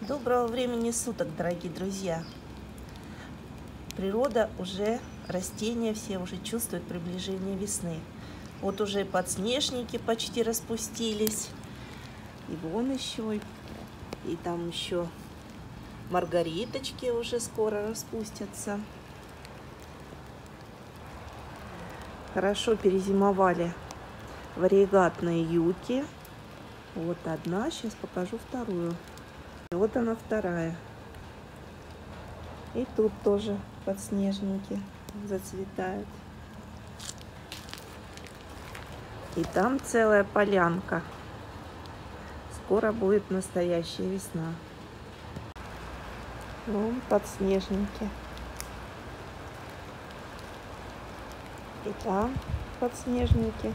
Доброго времени суток, дорогие друзья! Природа уже, растения все уже чувствуют приближение весны. Вот уже подснежники почти распустились. И вон еще, и там еще маргариточки уже скоро распустятся. Хорошо перезимовали варигатные юки. Вот одна, сейчас покажу вторую. Вот она вторая. И тут тоже подснежники зацветают. И там целая полянка. Скоро будет настоящая весна. Вон подснежники. И там подснежники.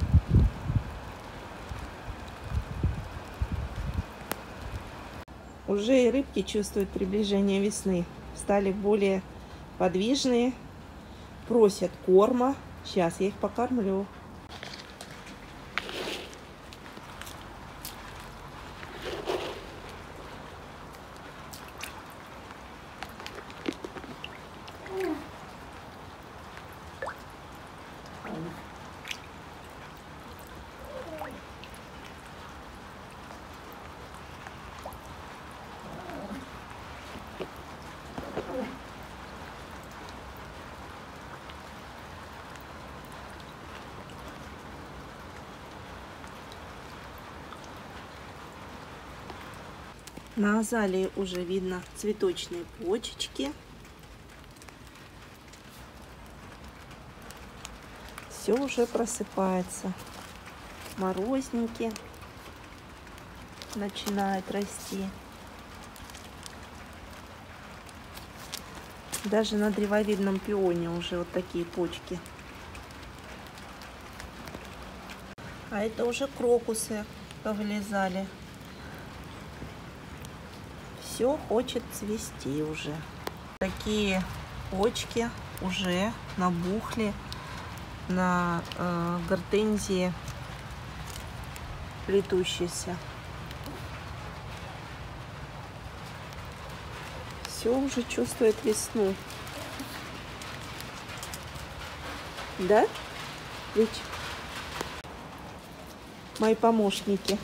Уже и рыбки чувствуют приближение весны. Стали более подвижные, просят корма. Сейчас я их покормлю. На азалии уже видно цветочные почечки. Все уже просыпается. Морозники начинают расти. Даже на древовидном пионе уже вот такие почки. А это уже крокусы повылезали все хочет цвести уже. Такие почки уже набухли на э, гортензии плетущейся. Все уже чувствует весну. Да? Ведь мои помощники.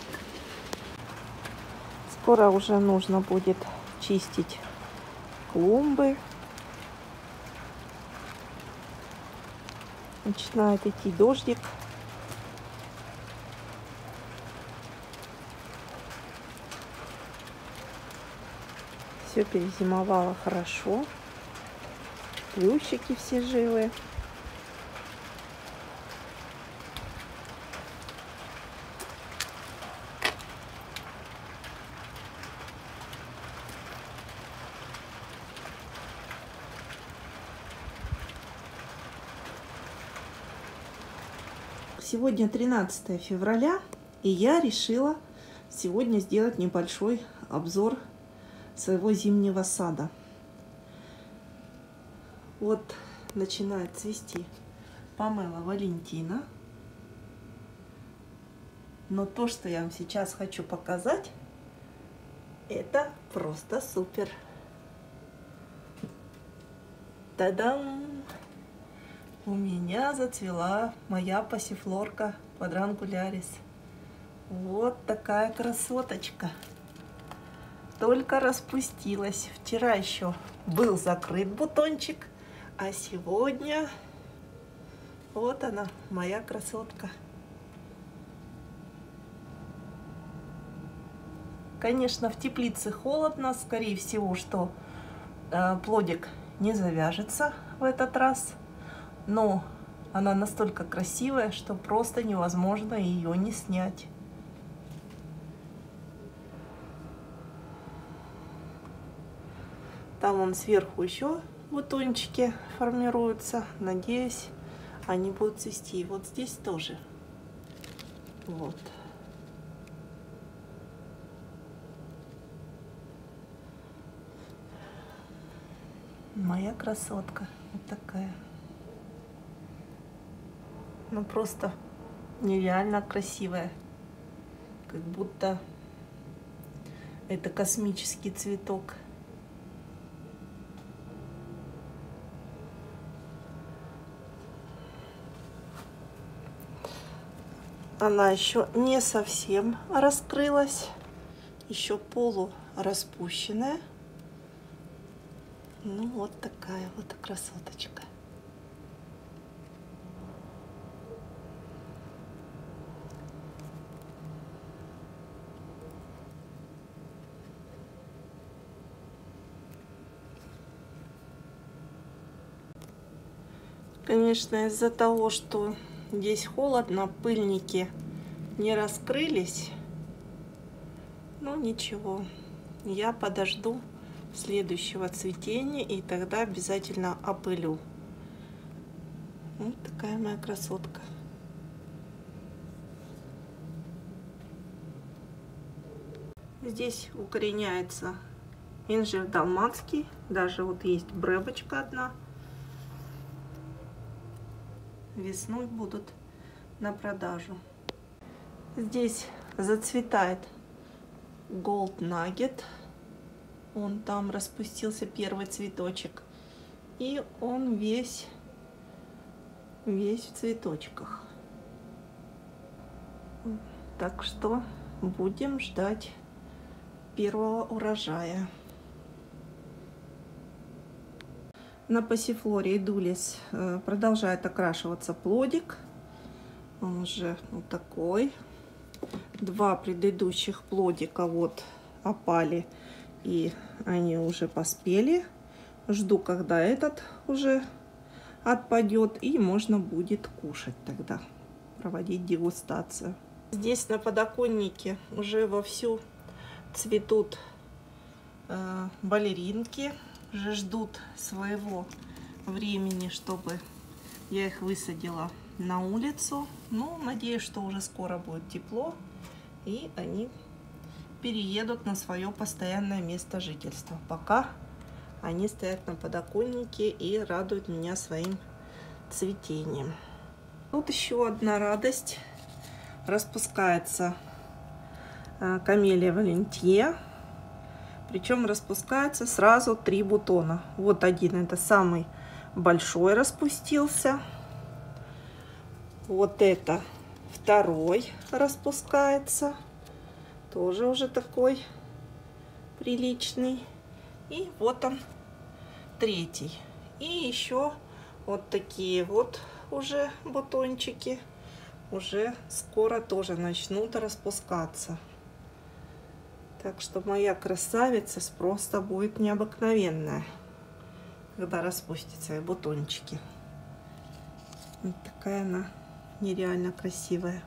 Скоро уже нужно будет чистить клумбы. Начинает идти дождик. Все перезимовало хорошо. Плющики все живые. Сегодня 13 февраля, и я решила сегодня сделать небольшой обзор своего зимнего сада. Вот начинает цвести помела Валентина. Но то, что я вам сейчас хочу показать, это просто супер. Та-дам! У меня зацвела моя пассифлорка квадрангулярис. Вот такая красоточка. Только распустилась. Вчера еще был закрыт бутончик, а сегодня вот она, моя красотка. Конечно, в теплице холодно, скорее всего, что э, плодик не завяжется в этот раз но она настолько красивая, что просто невозможно ее не снять. Там он сверху еще бутончики формируются. Надеюсь, они будут цвести. Вот здесь тоже. Вот. Моя красотка. Вот такая ну просто нереально красивая. Как будто Это космический цветок. Она еще не совсем раскрылась, еще полу распущенная. Ну вот такая вот красоточка. Конечно, из-за того, что здесь холодно, пыльники не раскрылись. Ну ничего, я подожду следующего цветения и тогда обязательно опылю. Вот такая моя красотка. Здесь укореняется инжир далматский, даже вот есть бребочка одна весной будут на продажу. Здесь зацветает Gold Nugget. Он там распустился первый цветочек. И он весь, весь в цветочках. Так что будем ждать первого урожая. На пассифлоре идулис э, продолжает окрашиваться плодик. Он уже вот такой. Два предыдущих плодика вот опали и они уже поспели. Жду, когда этот уже отпадет и можно будет кушать тогда, проводить дегустацию. Здесь на подоконнике уже вовсю цветут э, балеринки уже ждут своего времени, чтобы я их высадила на улицу. Ну, надеюсь, что уже скоро будет тепло, и они переедут на свое постоянное место жительства. Пока они стоят на подоконнике и радуют меня своим цветением. Тут еще одна радость. Распускается э, камелия валентье. Причем распускается сразу три бутона. Вот один, это самый большой распустился. Вот это второй распускается. Тоже уже такой приличный. И вот он третий. И еще вот такие вот уже бутончики уже скоро тоже начнут распускаться. Так что моя красавица просто будет необыкновенная, когда распустят свои бутончики. Вот такая она нереально красивая.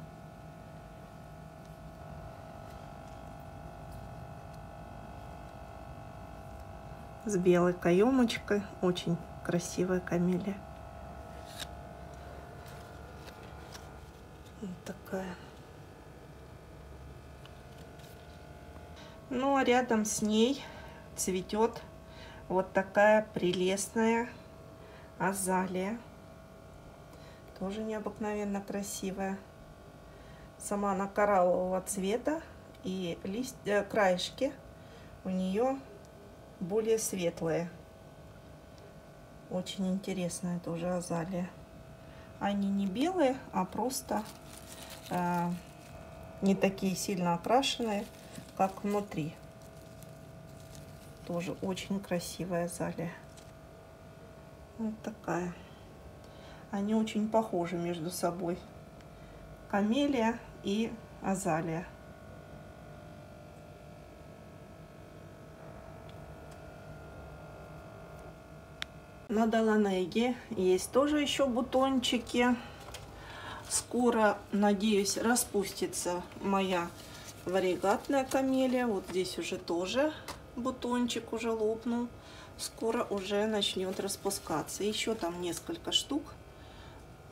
С белой каемочкой. Очень красивая камелия. Вот такая. Ну а рядом с ней цветет вот такая прелестная азалия. Тоже необыкновенно красивая. Сама она кораллового цвета и листья, краешки у нее более светлые. Очень интересная тоже азалия. Они не белые, а просто э, не такие сильно окрашенные как внутри. Тоже очень красивая залия. Вот такая. Они очень похожи между собой. Камелия и азалия. На Доланеге есть тоже еще бутончики. Скоро, надеюсь, распустится моя варигатная камелия. Вот здесь уже тоже бутончик уже лопнул. Скоро уже начнет распускаться. Еще там несколько штук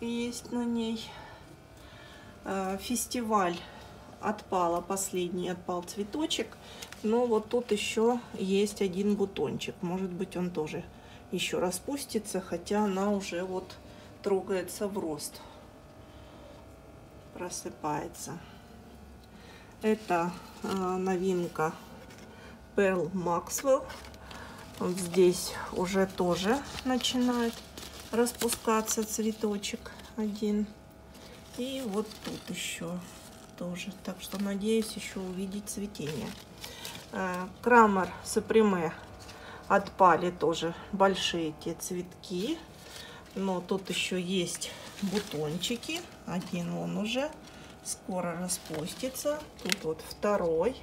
есть на ней. Э, фестиваль отпала, последний отпал цветочек. Но вот тут еще есть один бутончик. Может быть он тоже еще распустится, хотя она уже вот трогается в рост. Просыпается. Это э, новинка Pearl Maxwell. Вот здесь уже тоже начинает распускаться цветочек один. И вот тут еще тоже. Так что надеюсь еще увидеть цветение. Э, Крамер Супреме отпали тоже большие те цветки. Но тут еще есть бутончики. Один он уже скоро распустится. Тут вот второй.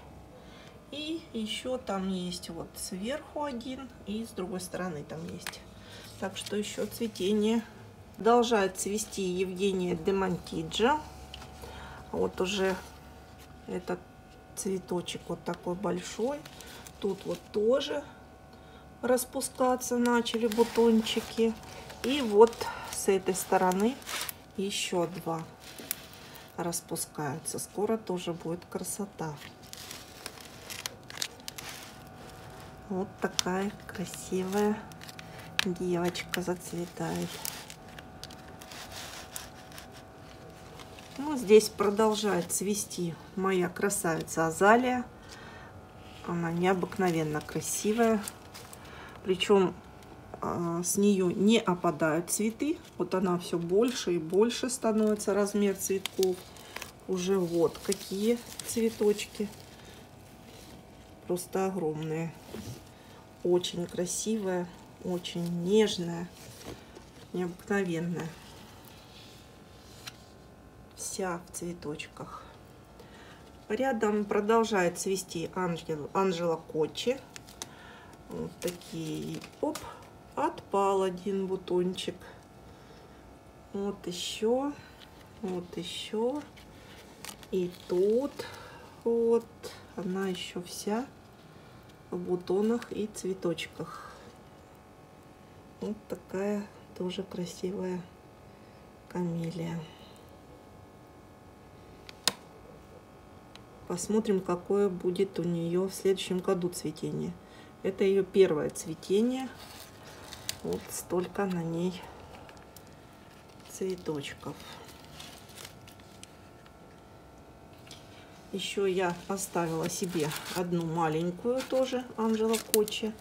И еще там есть вот сверху один и с другой стороны там есть. Так что еще цветение. Продолжает цвести Евгения Демонтиджа. Вот уже этот цветочек вот такой большой. Тут вот тоже распускаться начали бутончики. И вот с этой стороны еще два распускаются. Скоро тоже будет красота. Вот такая красивая девочка зацветает. Ну, здесь продолжает цвести моя красавица Азалия. Она необыкновенно красивая. Причем с нее не опадают цветы. Вот она все больше и больше становится размер цветков. Уже вот какие цветочки. Просто огромные. Очень красивая, очень нежная, необыкновенная. Вся в цветочках. Рядом продолжает цвести Анжела, Анжела Кочи. Вот такие. Оп, отпал один бутончик. Вот еще, вот еще. И тут вот она еще вся в бутонах и цветочках. Вот такая тоже красивая камелия. Посмотрим, какое будет у нее в следующем году цветение. Это ее первое цветение. Вот столько на ней цветочков. Еще я оставила себе одну маленькую тоже Анжела Кочи.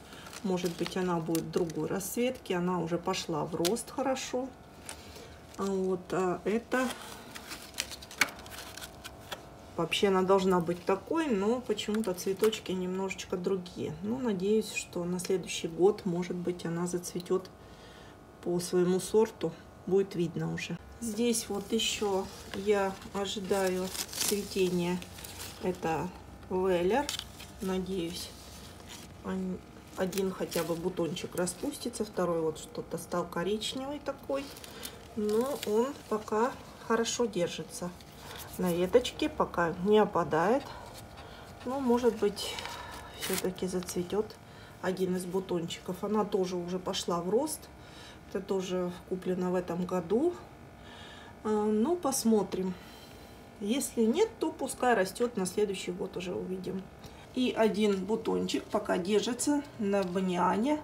Может быть, она будет другой расцветки. Она уже пошла в рост хорошо. Вот, а это вообще она должна быть такой, но почему-то цветочки немножечко другие. Ну, надеюсь, что на следующий год, может быть, она зацветет по своему сорту. Будет видно уже. Здесь вот еще я ожидаю цветения это веллер. Надеюсь, один хотя бы бутончик распустится, второй вот что-то стал коричневый такой. Но он пока хорошо держится на веточке, пока не опадает. Но, может быть, все-таки зацветет один из бутончиков. Она тоже уже пошла в рост. Это тоже куплено в этом году. А, ну, посмотрим. Если нет, то пускай растет на следующий год уже увидим. И один бутончик пока держится на баниане.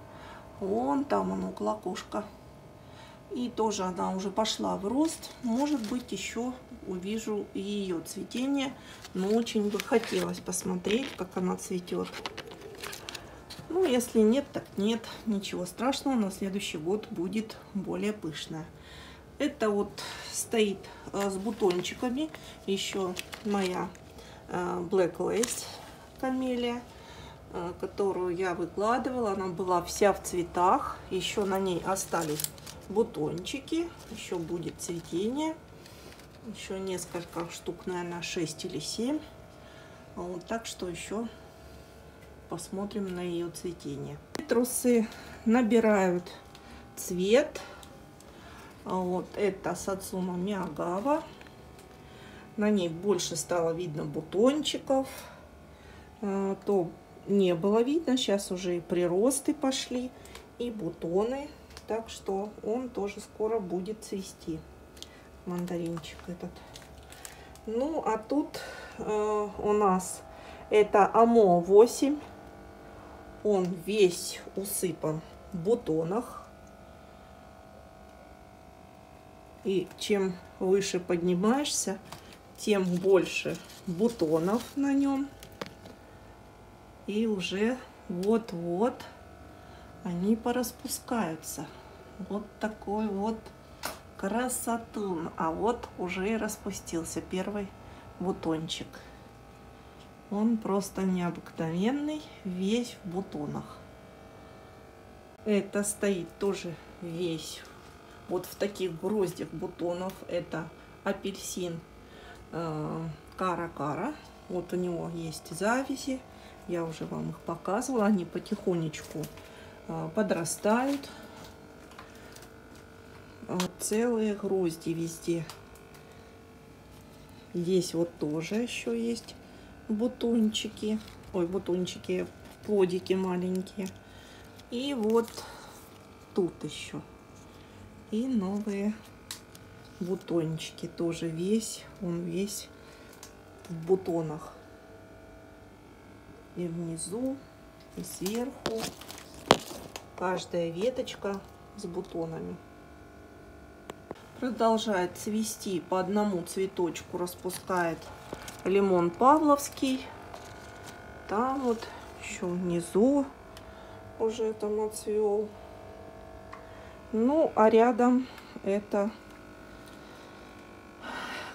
Вон там он около окошка. И тоже она уже пошла в рост. Может быть, еще увижу ее цветение. Но очень бы хотелось посмотреть, как она цветет. Ну, если нет, так нет. Ничего страшного. На следующий год будет более пышная. Это вот стоит э, с бутончиками. Еще моя э, Black Lace камелия, э, которую я выкладывала. Она была вся в цветах. Еще на ней остались бутончики. Еще будет цветение. Еще несколько штук, наверное, 6 или 7. Вот, так что еще посмотрим на ее цветение. Трусы набирают цвет. Вот это Сацума Миагава. На ней больше стало видно бутончиков. А, то не было видно. Сейчас уже и приросты пошли, и бутоны. Так что он тоже скоро будет цвести. Мандаринчик этот. Ну, а тут э, у нас это АМО 8. Он весь усыпан в бутонах. И чем выше поднимаешься, тем больше бутонов на нем. И уже вот-вот они пораспускаются. Вот такой вот красотун. А вот уже и распустился первый бутончик. Он просто необыкновенный, весь в бутонах. Это стоит тоже весь вот в таких гроздях бутонов. Это апельсин э, кара-кара. Вот у него есть завязи. Я уже вам их показывала. Они потихонечку подрастают. Вот целые грозди везде. Здесь вот тоже еще есть бутончики. Ой, бутончики, плодики маленькие. И вот тут еще. И новые бутончики. Тоже весь, он весь в бутонах. И внизу, и сверху. Каждая веточка с бутонами. Продолжает цвести по одному цветочку, распускает лимон павловский. Там вот еще внизу уже там отцвел. Ну, а рядом это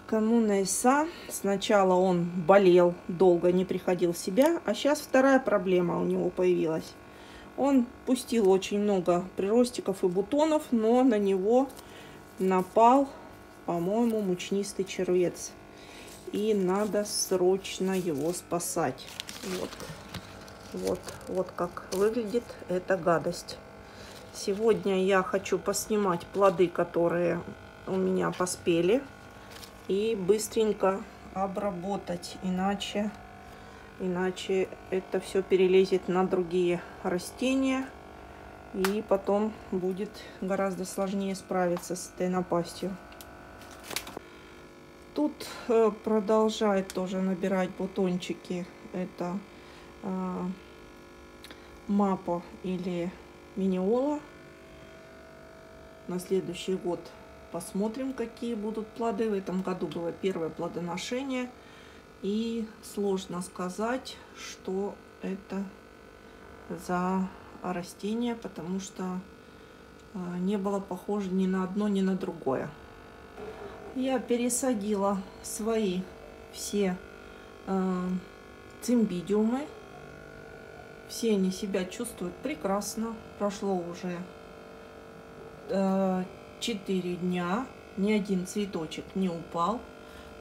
коммуна Иса. Сначала он болел, долго не приходил в себя, а сейчас вторая проблема у него появилась. Он пустил очень много приростиков и бутонов, но на него напал, по-моему, мучнистый червец. И надо срочно его спасать. Вот. Вот, вот как выглядит эта гадость. Сегодня я хочу поснимать плоды, которые у меня поспели. И быстренько обработать, иначе, иначе это все перелезет на другие растения. И потом будет гораздо сложнее справиться с этой напастью. Тут э, продолжает тоже набирать бутончики. Это э, мапа или миниола. На следующий год посмотрим, какие будут плоды. В этом году было первое плодоношение. И сложно сказать, что это за растение, потому что э, не было похоже ни на одно, ни на другое я пересадила свои все э, цимбидиумы. Все они себя чувствуют прекрасно. Прошло уже э, 4 дня. Ни один цветочек не упал.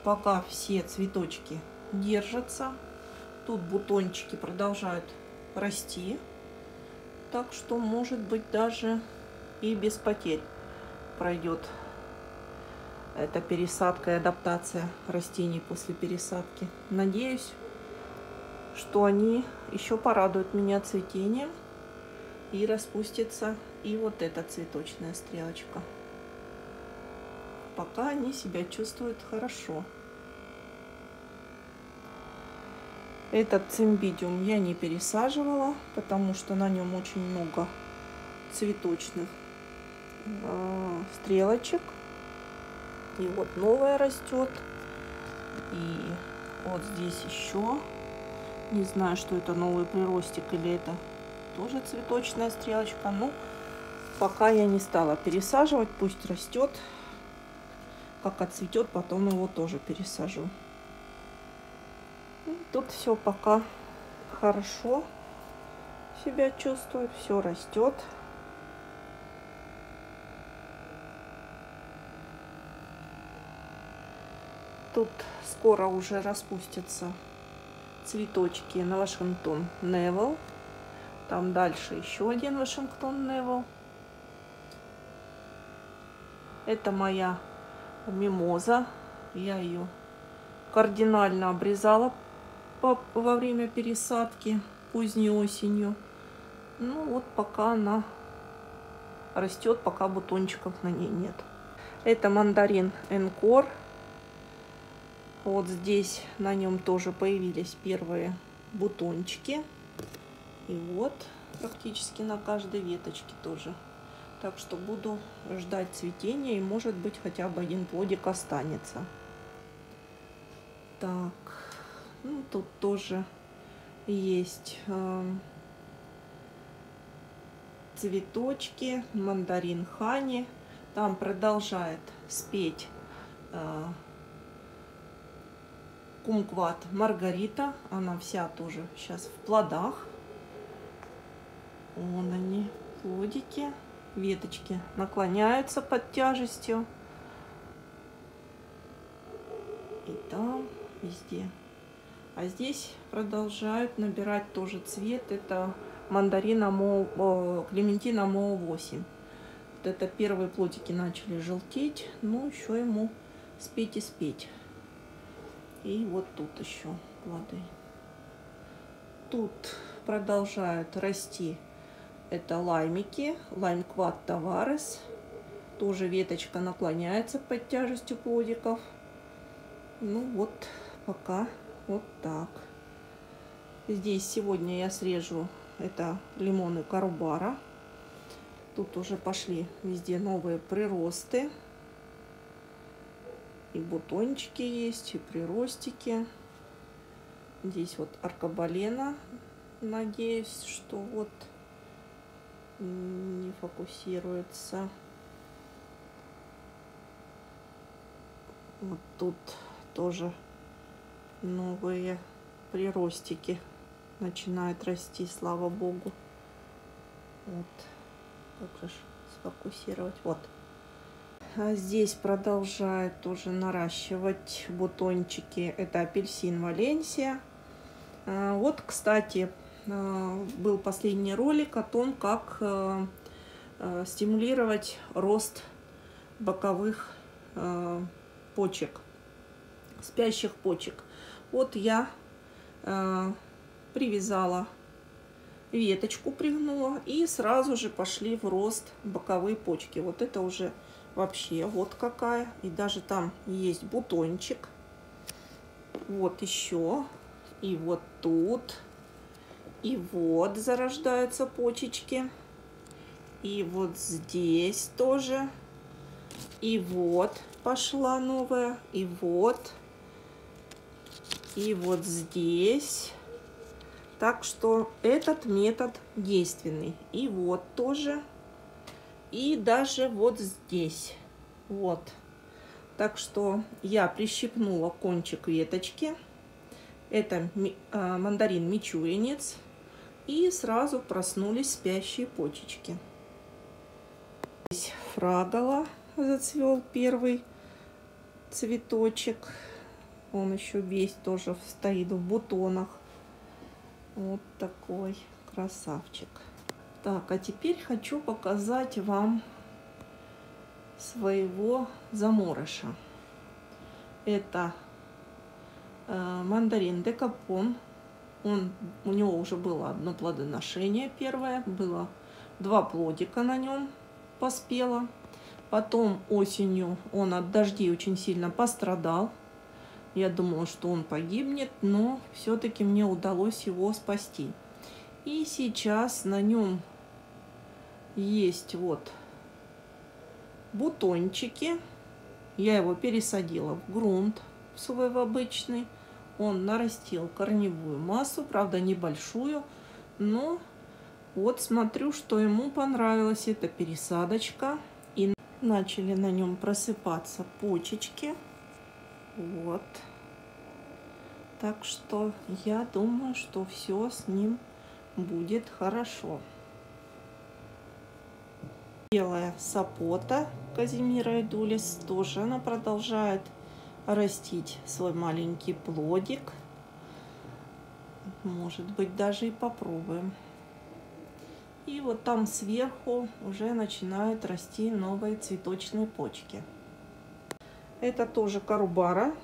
Пока все цветочки держатся. Тут бутончики продолжают расти. Так что, может быть, даже и без потерь пройдет это пересадка и адаптация растений после пересадки. Надеюсь, что они еще порадуют меня цветением и распустится и вот эта цветочная стрелочка. Пока они себя чувствуют хорошо. Этот цимбидиум я не пересаживала, потому что на нем очень много цветочных э, стрелочек. И вот новая растет. И вот здесь еще. Не знаю, что это новый приростик или это тоже цветочная стрелочка. Ну, пока я не стала пересаживать. Пусть растет. Как отцветет, потом его тоже пересажу. Тут все пока хорошо себя чувствует. Все растет. Тут скоро уже распустятся цветочки на Washington Navel. Там дальше еще один Washington Navel. Это моя мимоза. Я ее кардинально обрезала во время пересадки поздней осенью. Ну вот пока она растет, пока бутончиков на ней нет. Это мандарин Энкор. Вот здесь на нем тоже появились первые бутончики. И вот практически на каждой веточке тоже. Так что буду ждать цветения и может быть хотя бы один плодик останется. Так, ну тут тоже есть э, цветочки, мандарин Хани. Там продолжает спеть э, кумкват Маргарита. Она вся тоже сейчас в плодах. Вон они, плодики, веточки наклоняются под тяжестью. И там, везде. А здесь продолжают набирать тоже цвет. Это мандарина Мо, Клементина Мо 8. Вот это первые плодики начали желтеть. Ну, еще ему спеть и спеть. И вот тут еще плоды. Тут продолжают расти это лаймики, лаймкват товарес. Тоже веточка наклоняется под тяжестью плодиков. Ну вот, пока вот так. Здесь сегодня я срежу это лимоны карубара. Тут уже пошли везде новые приросты. И бутончики есть, и приростики. Здесь вот аркабалена. Надеюсь, что вот не фокусируется. Вот тут тоже новые приростики начинают расти, слава богу. Вот, как же сфокусировать? Вот. А здесь продолжает тоже наращивать бутончики. Это апельсин Валенсия. А, вот, кстати, а, был последний ролик о том, как а, а, стимулировать рост боковых почек, спящих почек. Вот я привязала веточку, пригнула, и сразу же пошли в рост боковые почки. Вот это уже вообще вот какая. И даже там есть бутончик. Вот еще. И вот тут и вот зарождаются почечки. И вот здесь тоже. И вот пошла новая. И вот. И вот здесь. Так что этот метод действенный. И вот тоже. И даже вот здесь. Вот. Так что я прищипнула кончик веточки. Это а, мандарин мичуринец и сразу проснулись спящие почечки. Здесь фрагала зацвел первый цветочек. Он еще весь тоже стоит в бутонах. Вот такой красавчик. Так, а теперь хочу показать вам своего заморыша. Это э, мандарин декапон он, у него уже было одно плодоношение первое, было два плодика на нем поспело. Потом осенью он от дождей очень сильно пострадал. Я думала, что он погибнет, но все-таки мне удалось его спасти. И сейчас на нем есть вот бутончики. Я его пересадила в грунт свой в обычный он нарастил корневую массу, правда небольшую, но вот смотрю, что ему понравилось. Это пересадочка. И начали на нем просыпаться почечки. Вот. Так что я думаю, что все с ним будет хорошо. Белая сапота Казимира Эдулис тоже она продолжает растить свой маленький плодик. Может быть, даже и попробуем. И вот там сверху уже начинают расти новые цветочные почки. Это тоже карубара.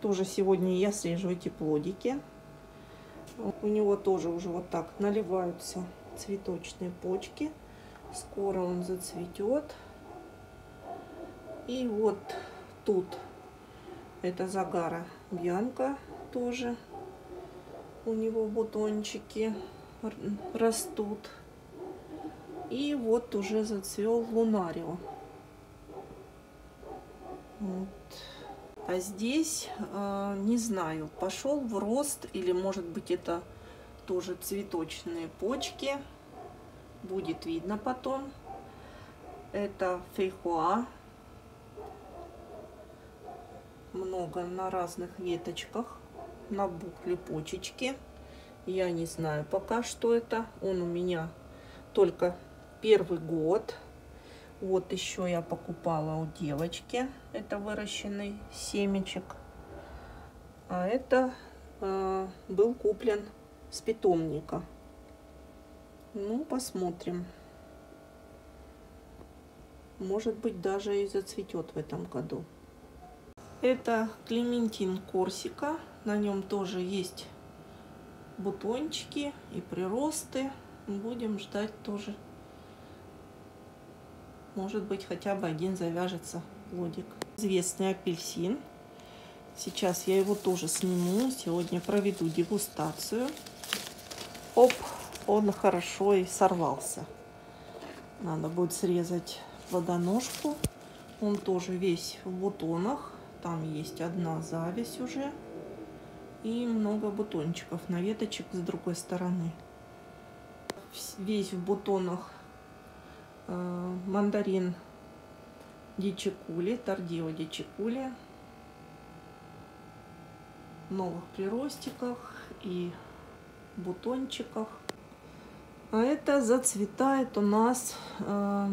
Тоже сегодня я срежу эти плодики. У него тоже уже вот так наливаются цветочные почки. Скоро он зацветет. И вот тут это загара Бьянка тоже. У него бутончики растут. И вот уже зацвел лунарио. Вот. А здесь, э, не знаю, пошел в рост или может быть это тоже цветочные почки. Будет видно потом. Это фейхуа. Много на разных веточках. Набухли почечки. Я не знаю пока, что это. Он у меня только первый год. Вот еще я покупала у девочки. Это выращенный семечек. А это э, был куплен с питомника. Ну, посмотрим. Может быть, даже и зацветет в этом году. Это клементин корсика. На нем тоже есть бутончики и приросты. Будем ждать тоже. Может быть, хотя бы один завяжется плодик. Известный апельсин. Сейчас я его тоже сниму. Сегодня проведу дегустацию. Оп, он хорошо и сорвался. Надо будет срезать плодоножку. Он тоже весь в бутонах. Там есть одна зависть уже. И много бутончиков на веточек с другой стороны. Весь в бутонах мандарин дичикули, тардио дичикули. Новых приростиках и бутончиках. А это зацветает у нас э,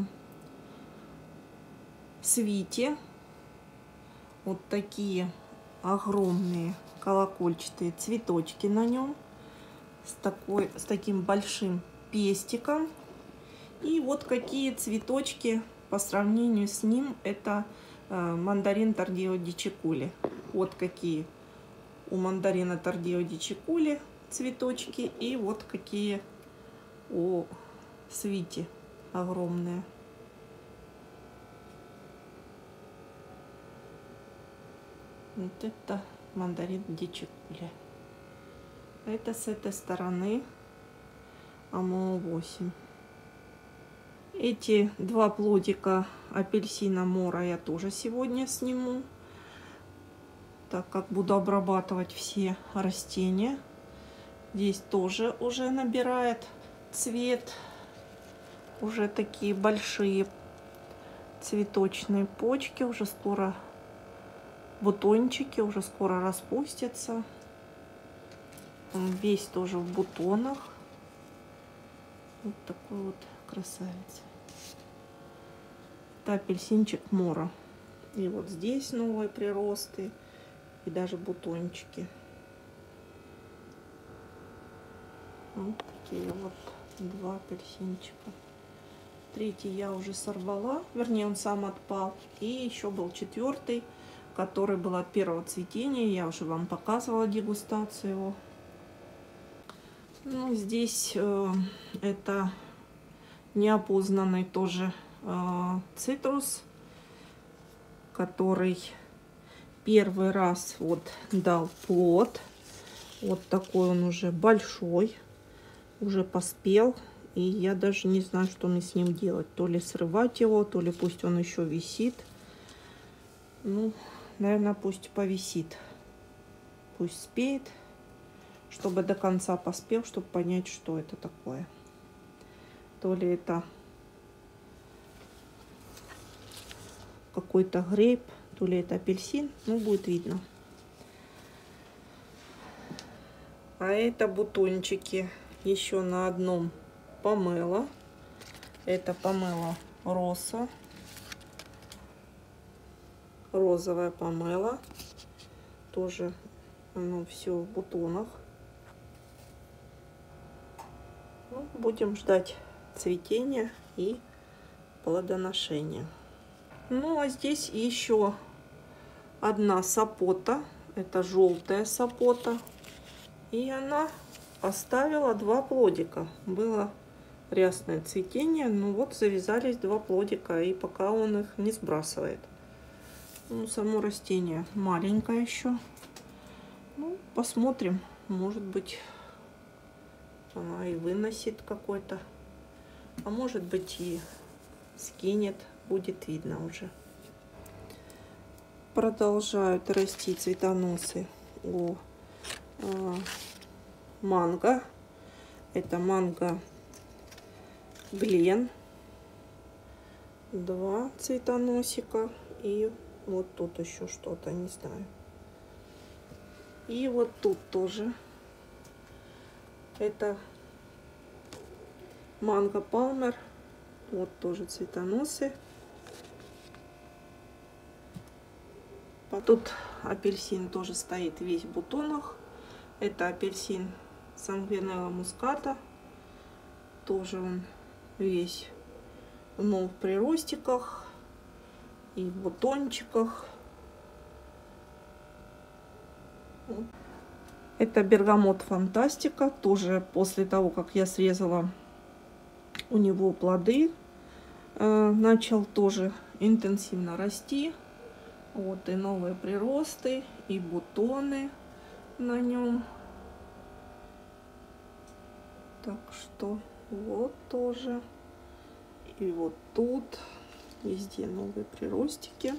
свити. Вот такие огромные колокольчатые цветочки на нем. С, такой, с таким большим пестиком. И вот какие цветочки по сравнению с ним это э, мандарин Тардио Дичикули. Вот какие у мандарина Тардио Дичикули цветочки. И вот какие у свити огромные. Вот это мандарин дичикуля. Это с этой стороны АМО 8. Эти два плодика апельсина мора я тоже сегодня сниму, так как буду обрабатывать все растения. Здесь тоже уже набирает цвет. Уже такие большие цветочные почки. Уже скоро бутончики уже скоро распустятся. Он весь тоже в бутонах. Вот такой вот красавец. Это апельсинчик Мора. И вот здесь новые приросты. И даже бутончики. Вот такие вот два апельсинчика. Третий я уже сорвала. Вернее, он сам отпал. И еще был четвертый который был от первого цветения. Я уже вам показывала дегустацию его. Ну, здесь э, это неопознанный тоже цитрус, который первый раз вот дал плод. Вот такой он уже большой, уже поспел. И я даже не знаю, что мне с ним делать. То ли срывать его, то ли пусть он еще висит. Ну, наверное, пусть повисит. Пусть спеет, чтобы до конца поспел, чтобы понять, что это такое. То ли это какой-то грейп, то ли это апельсин. Ну, будет видно. А это бутончики еще на одном помела. Это помела роса розовая помела. Тоже оно все в бутонах. Ну, будем ждать цветения и плодоношения. Ну, а здесь еще одна сапота. Это желтая сапота. И она оставила два плодика. Было рясное цветение. Ну вот завязались два плодика. И пока он их не сбрасывает. Ну, само растение маленькое еще. Ну, посмотрим. Может быть, она и выносит какой-то. А может быть и скинет. Будет видно уже. Продолжают расти цветоносы у э, манго. Это манго Глен. Два цветоносика. И вот тут еще что-то, не знаю. И вот тут тоже. Это манго Палмер. Вот тоже цветоносы. Тут апельсин тоже стоит весь в бутонах. Это апельсин Сангвинелла муската. Тоже он весь в новых приростиках и в бутончиках. Это бергамот фантастика. Тоже после того, как я срезала у него плоды, э, начал тоже интенсивно расти. Вот и новые приросты, и бутоны на нем. Так что вот тоже. И вот тут везде новые приростики.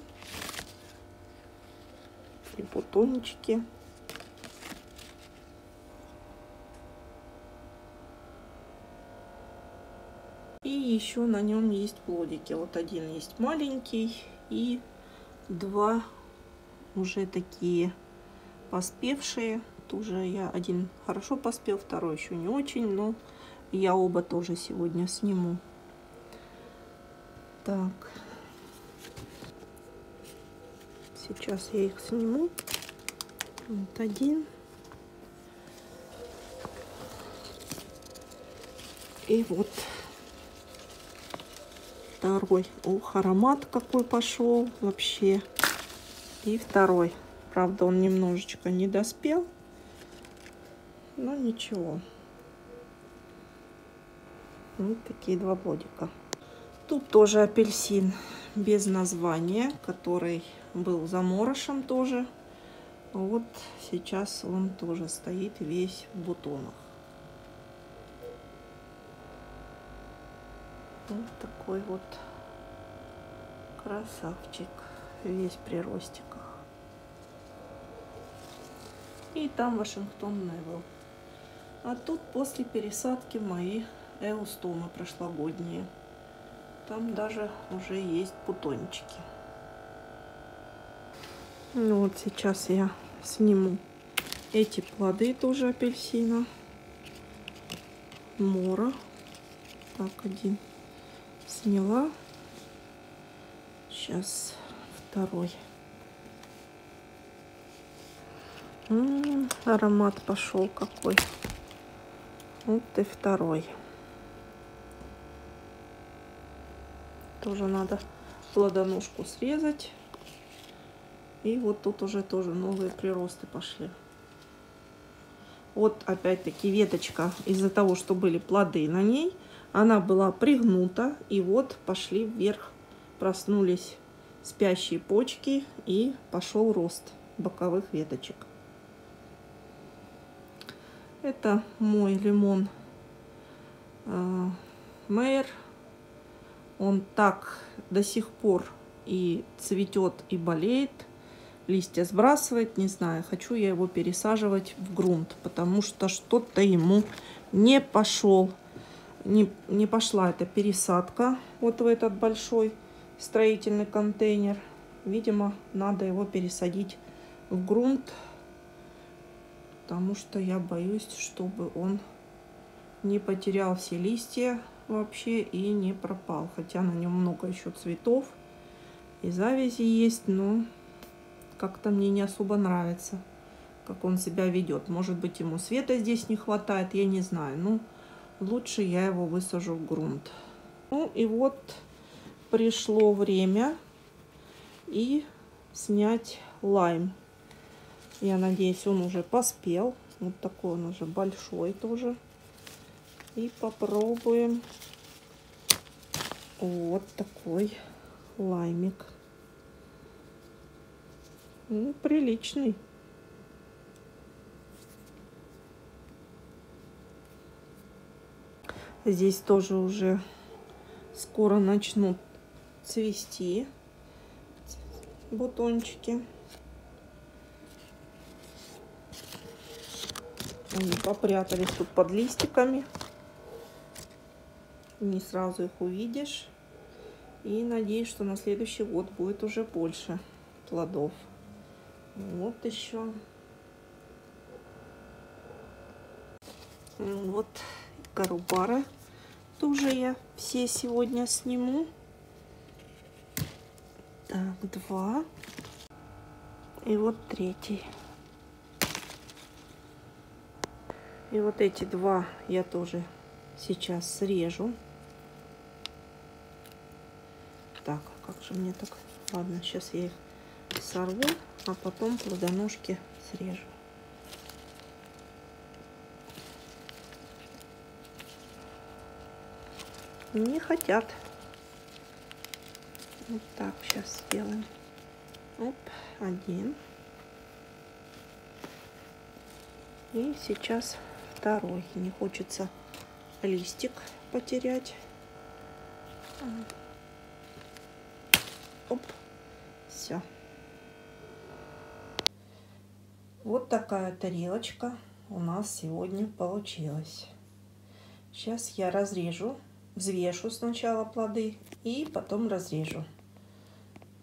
И бутончики. И еще на нем есть плодики. Вот один есть маленький и два уже такие поспевшие. Тоже я один хорошо поспел, второй еще не очень, но я оба тоже сегодня сниму. Так. Сейчас я их сниму. Вот один. И вот второй. Ух, аромат какой пошел вообще. И второй. Правда, он немножечко не доспел. Но ничего. Вот такие два плодика. Тут тоже апельсин без названия, который был заморышем тоже. Вот сейчас он тоже стоит весь в бутонах. Вот такой вот красавчик. Весь при ростиках. И там Вашингтон Невилл. А тут после пересадки мои эустомы прошлогодние. Там даже уже есть бутончики. Ну вот сейчас я сниму эти плоды тоже апельсина. Мора. Так, один сняла. Сейчас второй. М -м, аромат пошел какой. Вот и второй. Тоже надо плодоножку срезать. И вот тут уже тоже новые приросты пошли. Вот опять-таки веточка из-за того, что были плоды на ней, она была пригнута, и вот пошли вверх, проснулись спящие почки, и пошел рост боковых веточек. Это мой лимон э, Мейер. Он так до сих пор и цветет, и болеет. Листья сбрасывает, не знаю, хочу я его пересаживать в грунт, потому что что-то ему не пошел не, не пошла эта пересадка вот в этот большой строительный контейнер. Видимо, надо его пересадить в грунт, потому что я боюсь, чтобы он не потерял все листья вообще и не пропал. Хотя на нем много еще цветов и завязи есть, но как-то мне не особо нравится, как он себя ведет. Может быть, ему света здесь не хватает, я не знаю. Ну, лучше я его высажу в грунт. Ну и вот пришло время и снять лайм. Я надеюсь, он уже поспел. Вот такой он уже большой тоже. И попробуем вот такой лаймик. Ну, приличный. Здесь тоже уже скоро начнут цвести бутончики. Они попрятались тут под листиками. не сразу их увидишь. И надеюсь, что на следующий год будет уже больше плодов. Вот еще. Вот карубара тоже я все сегодня сниму. Так, два. И вот третий. И вот эти два я тоже сейчас срежу. Так, как же мне так... Ладно, сейчас я их сорву, а потом плодоножки срежу. Не хотят. Вот так сейчас сделаем. Оп, один. И сейчас второй. Не хочется листик потерять. Оп, все. Вот такая тарелочка у нас сегодня получилась. Сейчас я разрежу, взвешу сначала плоды и потом разрежу.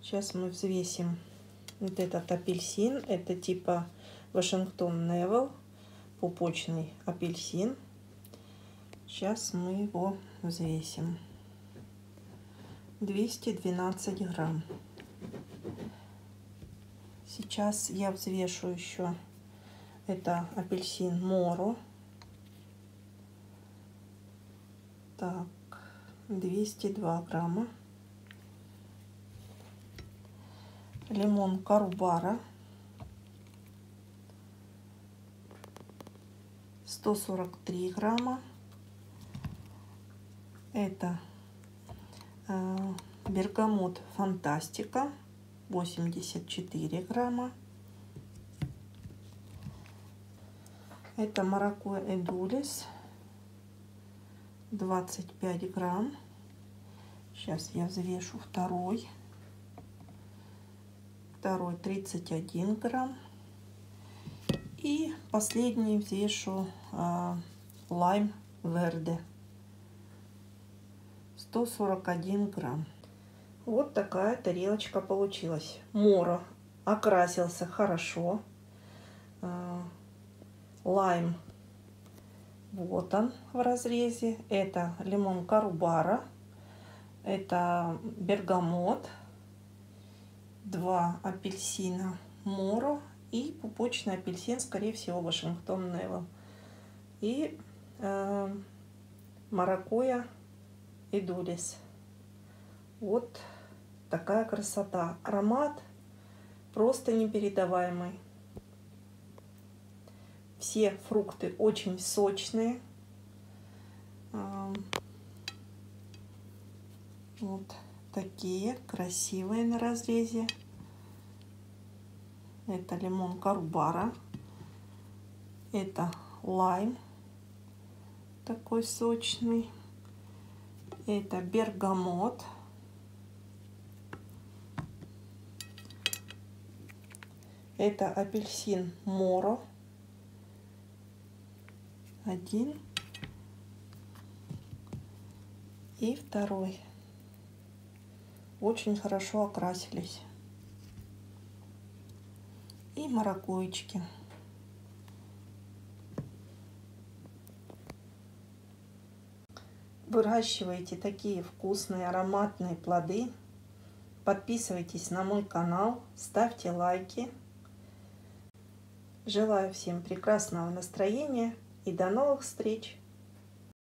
Сейчас мы взвесим вот этот апельсин. Это типа Вашингтон Невел, пупочный апельсин. Сейчас мы его взвесим. 212 грамм. Сейчас я взвешу еще это апельсин Моро. Так, 202 грамма. Лимон Карубара. 143 грамма. Это Э, бергамот Фантастика 84 грамма. Это маракуйя Эдулис 25 грамм. Сейчас я взвешу второй. Второй 31 грамм. И последний взвешу э, лайм верде 141 грамм. Вот такая тарелочка получилась. Моро окрасился хорошо. А, лайм вот он в разрезе. Это лимон карубара. Это бергамот. Два апельсина моро. И пупочный апельсин, скорее всего, Вашингтон Невел. И э, маракуя и дулис. Вот такая красота. Аромат просто непередаваемый. Все фрукты очень сочные. Вот такие красивые на разрезе. Это лимон карбара. Это лайм такой сочный. Это бергамот. Это апельсин моро. Один. И второй. Очень хорошо окрасились. И маракуйчики. Выращивайте такие вкусные ароматные плоды. Подписывайтесь на мой канал, ставьте лайки. Желаю всем прекрасного настроения и до новых встреч!